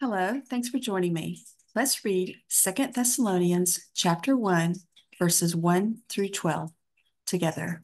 Hello, thanks for joining me. Let's read Second Thessalonians chapter 1, verses 1 through 12 together.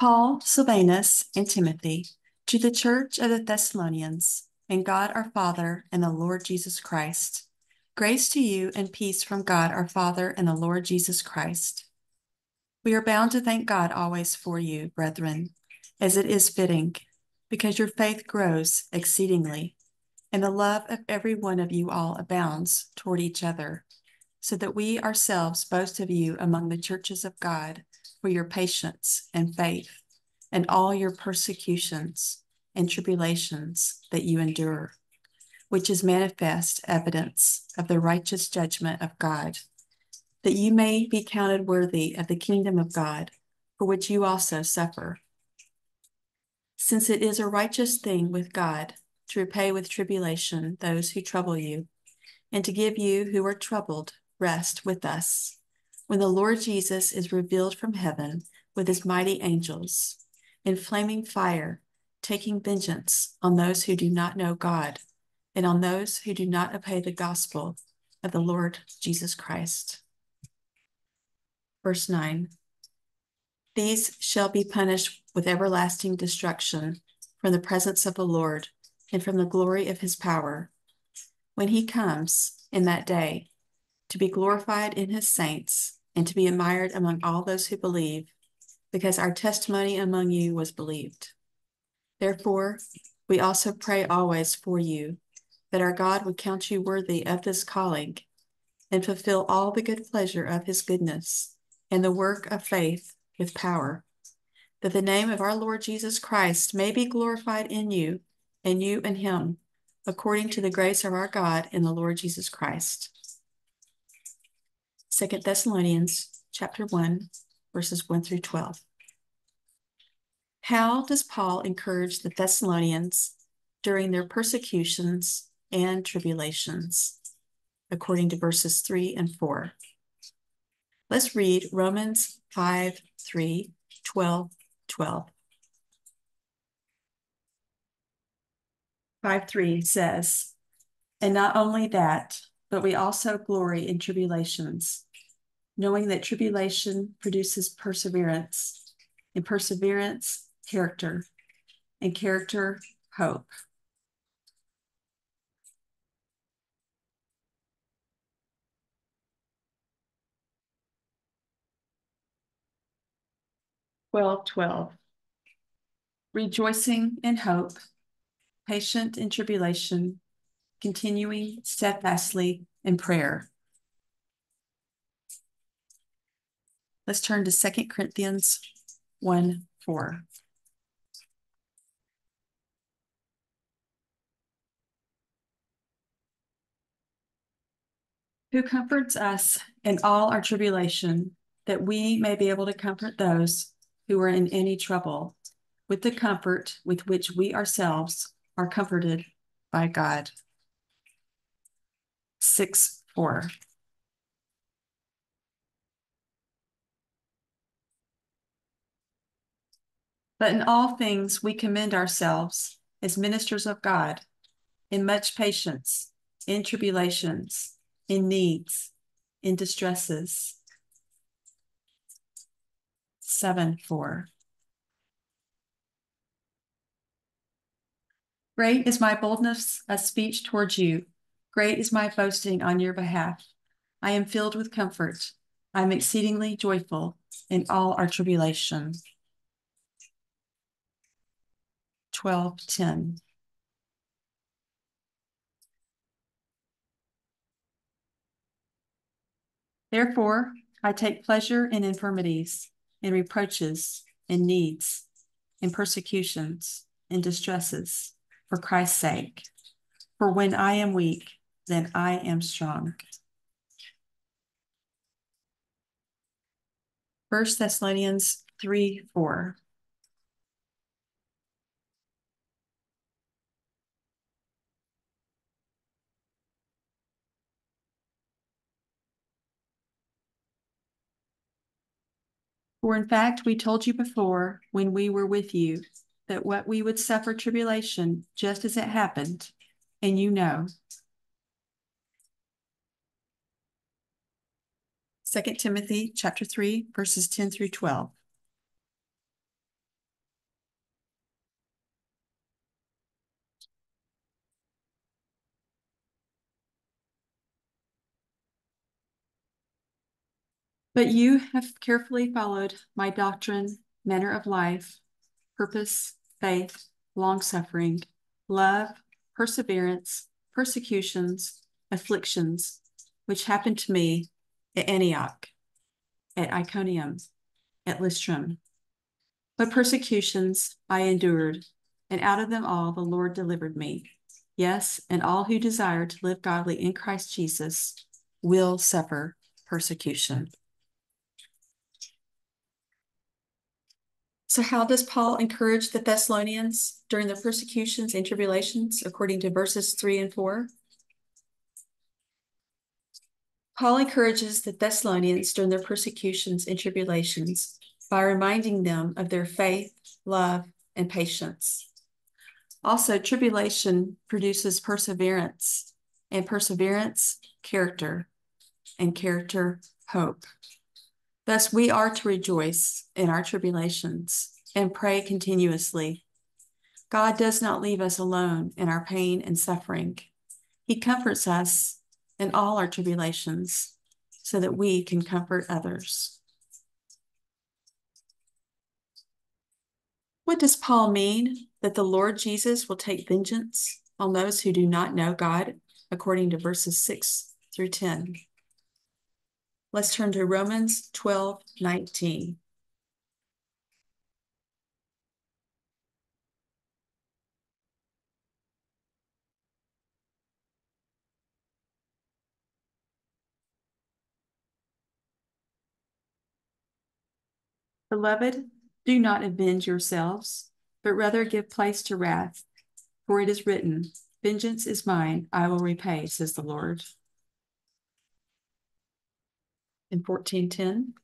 Paul, Silvanus, and Timothy, to the church of the Thessalonians, and God our Father and the Lord Jesus Christ, grace to you and peace from God our Father and the Lord Jesus Christ. We are bound to thank God always for you, brethren, as it is fitting because your faith grows exceedingly, and the love of every one of you all abounds toward each other, so that we ourselves boast of you among the churches of God for your patience and faith, and all your persecutions and tribulations that you endure, which is manifest evidence of the righteous judgment of God, that you may be counted worthy of the kingdom of God, for which you also suffer since it is a righteous thing with God to repay with tribulation those who trouble you, and to give you who are troubled rest with us, when the Lord Jesus is revealed from heaven with his mighty angels, in flaming fire, taking vengeance on those who do not know God, and on those who do not obey the gospel of the Lord Jesus Christ. Verse 9 these shall be punished with everlasting destruction from the presence of the Lord and from the glory of his power. When he comes in that day to be glorified in his saints and to be admired among all those who believe, because our testimony among you was believed. Therefore, we also pray always for you that our God would count you worthy of this calling and fulfill all the good pleasure of his goodness and the work of faith with power, that the name of our Lord Jesus Christ may be glorified in you and you in him, according to the grace of our God in the Lord Jesus Christ. Second Thessalonians chapter 1, verses 1 through 12. How does Paul encourage the Thessalonians during their persecutions and tribulations? According to verses 3 and 4. Let's read Romans 5 3, 12, 12. 5 3 says, And not only that, but we also glory in tribulations, knowing that tribulation produces perseverance, and perseverance, character, and character, hope. 12 12. Rejoicing in hope, patient in tribulation, continuing steadfastly in prayer. Let's turn to 2 Corinthians 1 4. Who comforts us in all our tribulation, that we may be able to comfort those who are in any trouble with the comfort with which we ourselves are comforted by God. 6 4. But in all things we commend ourselves as ministers of God, in much patience, in tribulations, in needs, in distresses 7 4. Great is my boldness of speech towards you. Great is my boasting on your behalf. I am filled with comfort. I am exceedingly joyful in all our tribulation. 12:10 Therefore, I take pleasure in infirmities in reproaches, in needs, in persecutions, in distresses, for Christ's sake. For when I am weak, then I am strong. 1 Thessalonians 3 4. For in fact, we told you before when we were with you that what we would suffer tribulation just as it happened, and you know. 2 Timothy chapter 3 verses 10 through 12. But you have carefully followed my doctrine, manner of life, purpose, faith, long suffering, love, perseverance, persecutions, afflictions, which happened to me at Antioch, at Iconium, at Lystra. But persecutions I endured, and out of them all the Lord delivered me. Yes, and all who desire to live godly in Christ Jesus will suffer persecution. So, how does Paul encourage the Thessalonians during the persecutions and tribulations, according to verses 3 and 4? Paul encourages the Thessalonians during their persecutions and tribulations by reminding them of their faith, love, and patience. Also, tribulation produces perseverance, and perseverance, character, and character, hope. Thus, we are to rejoice in our tribulations and pray continuously. God does not leave us alone in our pain and suffering. He comforts us in all our tribulations so that we can comfort others. What does Paul mean that the Lord Jesus will take vengeance on those who do not know God, according to verses 6 through 10? Let's turn to Romans 12 19. Beloved, do not avenge yourselves, but rather give place to wrath. For it is written, Vengeance is mine, I will repay, says the Lord. In 1410.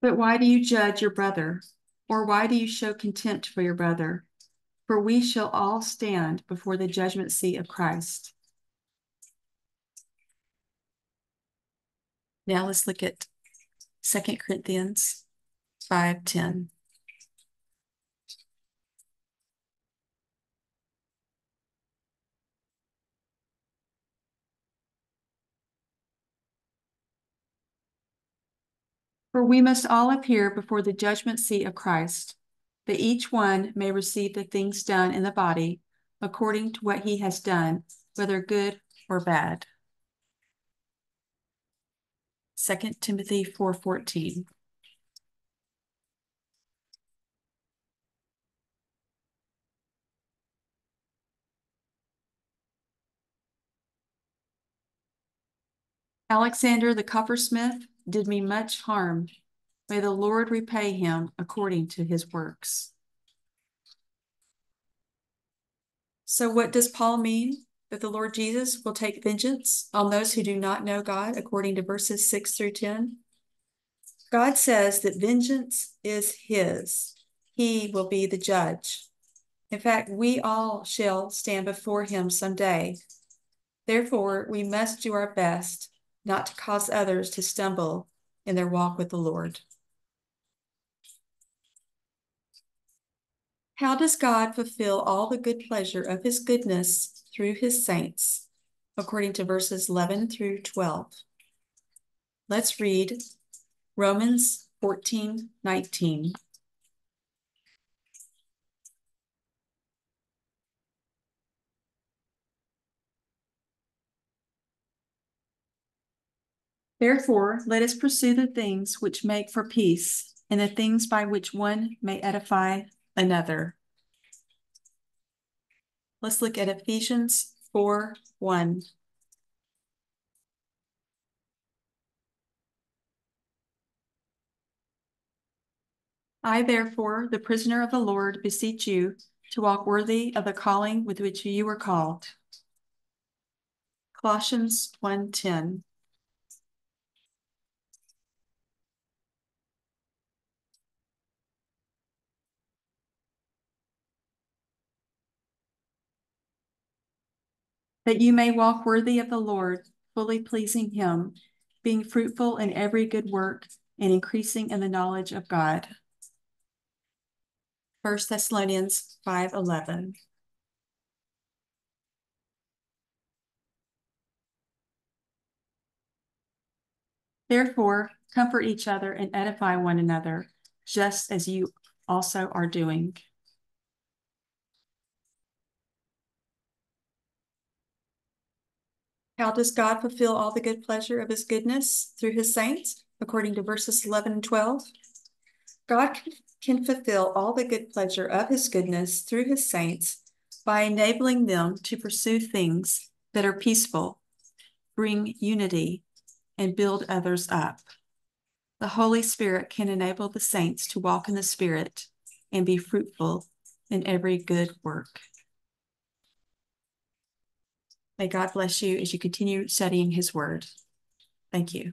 But why do you judge your brother? Or why do you show contempt for your brother? for we shall all stand before the judgment seat of Christ. Now let's look at 2 Corinthians 5:10. For we must all appear before the judgment seat of Christ that each one may receive the things done in the body according to what he has done, whether good or bad. 2 Timothy 4:14 Alexander the coppersmith did me much harm May the Lord repay him according to his works. So, what does Paul mean? That the Lord Jesus will take vengeance on those who do not know God, according to verses 6 through 10? God says that vengeance is his, he will be the judge. In fact, we all shall stand before him someday. Therefore, we must do our best not to cause others to stumble in their walk with the Lord. How does God fulfill all the good pleasure of his goodness through his saints? According to verses 11 through 12. Let's read Romans 14 19. Therefore, let us pursue the things which make for peace, and the things by which one may edify another. Let's look at Ephesians 4 1. I, therefore, the prisoner of the Lord, beseech you to walk worthy of the calling with which you were called. Colossians 1:10. That you may walk worthy of the Lord, fully pleasing him, being fruitful in every good work and increasing in the knowledge of God. 1 Thessalonians 5:11. Therefore, comfort each other and edify one another, just as you also are doing. How does God fulfill all the good pleasure of his goodness through his saints? According to verses 11 and 12. God can fulfill all the good pleasure of his goodness through his saints by enabling them to pursue things that are peaceful, bring unity, and build others up. The Holy Spirit can enable the saints to walk in the Spirit and be fruitful in every good work. May God bless you as you continue studying His Word. Thank you.